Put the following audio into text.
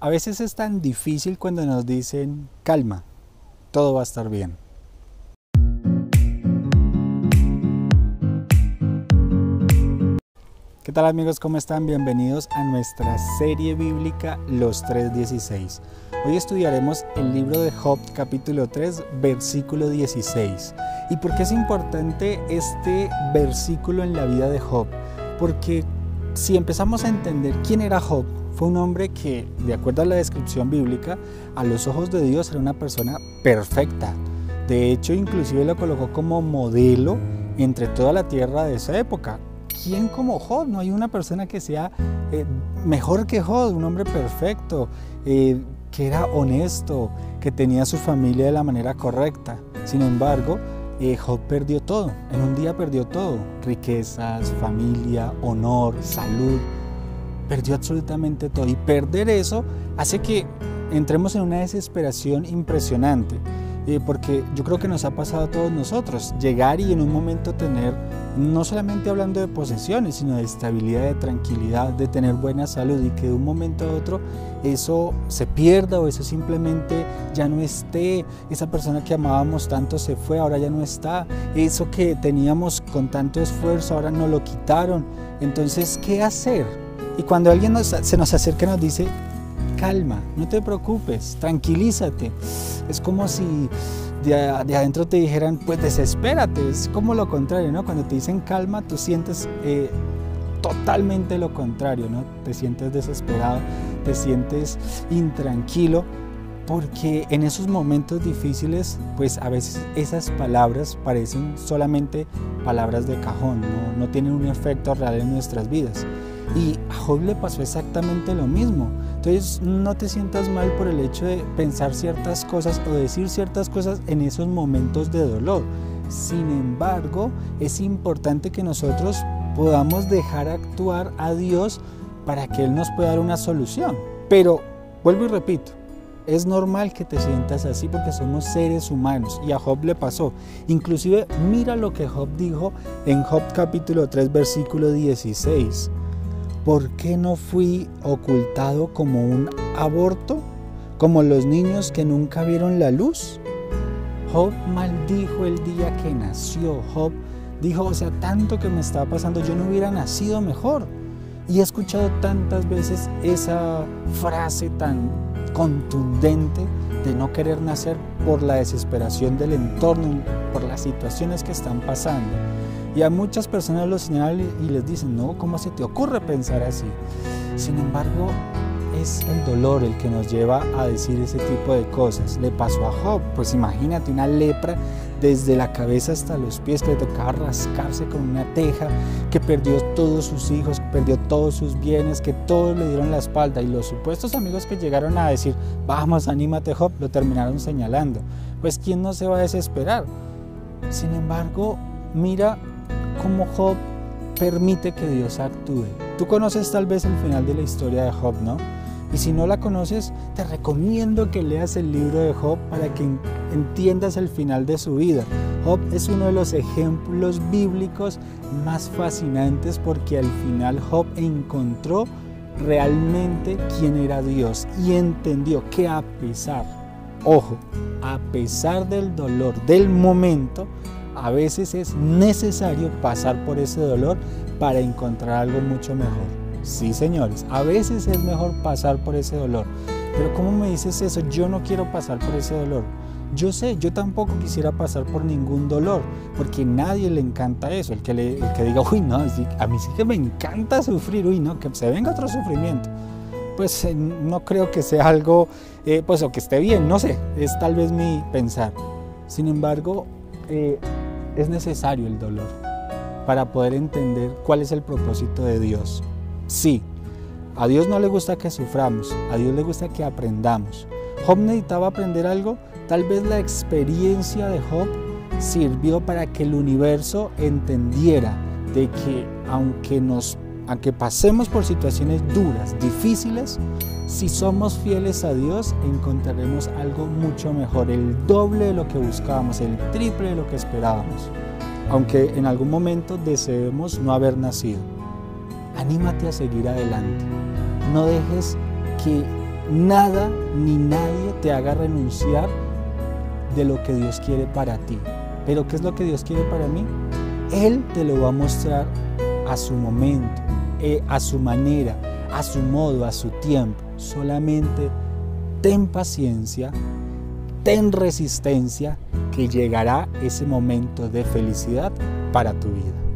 A veces es tan difícil cuando nos dicen, calma, todo va a estar bien. ¿Qué tal amigos? ¿Cómo están? Bienvenidos a nuestra serie bíblica Los 3.16. Hoy estudiaremos el libro de Job capítulo 3 versículo 16. ¿Y por qué es importante este versículo en la vida de Job? Porque si empezamos a entender quién era Job, fue un hombre que, de acuerdo a la descripción bíblica, a los ojos de Dios era una persona perfecta. De hecho, inclusive lo colocó como modelo entre toda la tierra de esa época. ¿Quién como Job? No hay una persona que sea eh, mejor que Job, un hombre perfecto, eh, que era honesto, que tenía su familia de la manera correcta. Sin embargo, eh, Job perdió todo, en un día perdió todo, riquezas, familia, honor, salud, perdió absolutamente todo. Y perder eso hace que entremos en una desesperación impresionante. Eh, porque yo creo que nos ha pasado a todos nosotros, llegar y en un momento tener, no solamente hablando de posesiones, sino de estabilidad, de tranquilidad, de tener buena salud y que de un momento a otro eso se pierda o eso simplemente ya no esté, esa persona que amábamos tanto se fue, ahora ya no está, eso que teníamos con tanto esfuerzo ahora nos lo quitaron. Entonces, ¿qué hacer? Y cuando alguien se nos acerca y nos dice, calma, no te preocupes, tranquilízate, es como si de, adentro te dijeran, pues desespérate, es como lo contrario, ¿no? Cuando te dicen calma, tú sientes eh, totalmente lo contrario, ¿no? Te sientes desesperado, te sientes intranquilo, porque en esos momentos difíciles, pues a veces esas palabras parecen solamente palabras de cajón, no, no tienen un efecto real en nuestras vidas. Y a Job le pasó exactamente lo mismo. Entonces no te sientas mal por el hecho de pensar ciertas cosas o decir ciertas cosas en esos momentos de dolor. Sin embargo, es importante que nosotros podamos dejar actuar a Dios para que Él nos pueda dar una solución. Pero, vuelvo y repito, es normal que te sientas así porque somos seres humanos y a Job le pasó. Inclusive mira lo que Job dijo en Job capítulo 3 versículo 16. ¿Por qué no fui ocultado como un aborto? Como los niños que nunca vieron la luz. Job maldijo el día que nació. Job dijo, o sea, tanto que me estaba pasando, yo no hubiera nacido mejor. Y he escuchado tantas veces esa frase tan contundente de no querer nacer por la desesperación del entorno, por las situaciones que están pasando. Y a muchas personas lo señalan y les dicen, no, ¿cómo se te ocurre pensar así? Sin embargo, es el dolor el que nos lleva a decir ese tipo de cosas. Le pasó a Job, pues imagínate una lepra desde la cabeza hasta los pies, que le tocaba rascarse con una teja, que perdió todos sus hijos, que perdió todos sus bienes, que todos le dieron la espalda. Y los supuestos amigos que llegaron a decir, vamos, anímate Job, lo terminaron señalando. Pues ¿quién no se va a desesperar? Sin embargo, mira cómo Job permite que Dios actúe. Tú conoces tal vez el final de la historia de Job, ¿no? Y si no la conoces, te recomiendo que leas el libro de Job para que entiendas el final de su vida. Job es uno de los ejemplos bíblicos más fascinantes porque al final Job encontró realmente quién era Dios y entendió que a pesar, ojo, a pesar del dolor del momento, a veces es necesario pasar por ese dolor para encontrar algo mucho mejor. Sí, señores, a veces es mejor pasar por ese dolor. Pero ¿cómo me dices eso? Yo no quiero pasar por ese dolor. Yo sé, yo tampoco quisiera pasar por ningún dolor, porque nadie le encanta eso. El que, le, que diga, uy, no, a mí sí que me encanta sufrir, uy, no, que se venga otro sufrimiento. Pues eh, no creo que sea algo, eh, pues o que esté bien, no sé, es tal vez mi pensar. Sin embargo, eh, es necesario el dolor para poder entender cuál es el propósito de Dios. Sí, a Dios no le gusta que suframos, a Dios le gusta que aprendamos. Job necesitaba aprender algo, tal vez la experiencia de Job sirvió para que el universo entendiera de que aunque nos aunque pasemos por situaciones duras, difíciles, si somos fieles a Dios encontraremos algo mucho mejor, el doble de lo que buscábamos, el triple de lo que esperábamos, aunque en algún momento deseemos no haber nacido. Anímate a seguir adelante, no dejes que nada ni nadie te haga renunciar de lo que Dios quiere para ti. Pero ¿qué es lo que Dios quiere para mí? Él te lo va a mostrar a su momento, eh, a su manera, a su modo, a su tiempo. Solamente ten paciencia, ten resistencia, que llegará ese momento de felicidad para tu vida.